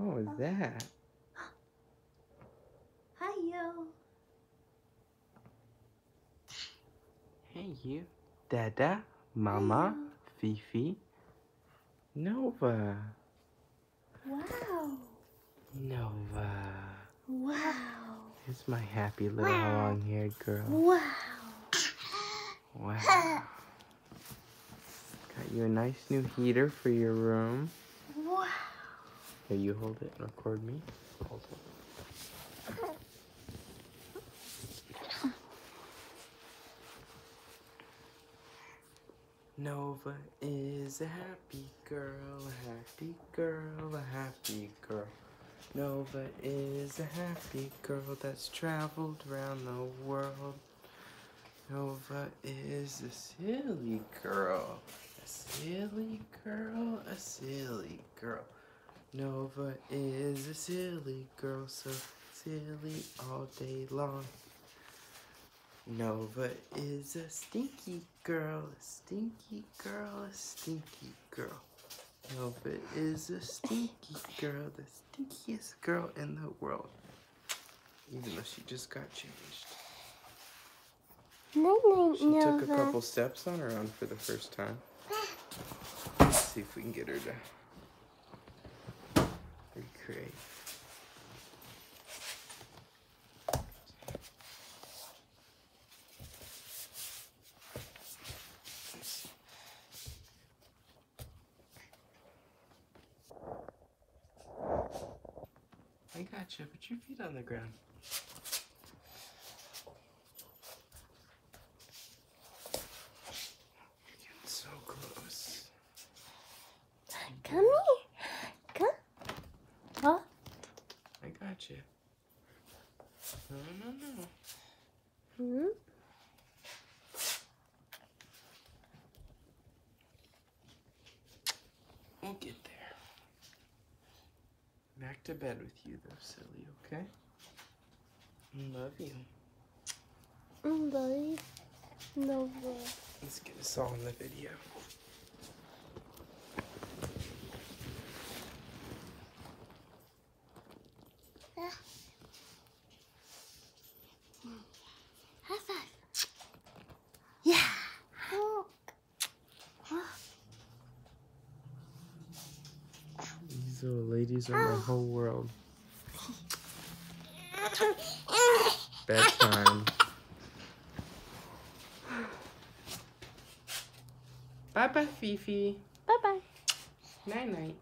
What was that? Hi, yo. Hey, you. Dada, Mama, Fifi, Nova. Wow. Nova. Wow. Here's my happy little Wow. long-haired girl. Wow. Wow. Got you a nice new heater for your room. Here, you hold it and record me. Hold it. Nova is a happy girl, a happy girl, a happy girl. Nova is a happy girl that's traveled around the world. Nova is a silly girl, a silly girl, a silly girl. Nova is a silly girl, so silly all day long. Nova is a stinky girl, a stinky girl, a stinky girl. Nova is a stinky girl, the stinkiest girl in the world. Even though she just got changed. Night night, She took a couple steps on her own for the first time. Let's see if we can get her to recreate. I got you. Put your feet on the ground. I got you. No, no, no. hmm. We'll get there. Back to bed with you, though, silly, okay? Love you. Buddy. Nova. Let's get us all in the video. High five. Yeah. Oh. These little ladies are my whole world. Bedtime. Bye bye, Fifi. Bye bye. Night night.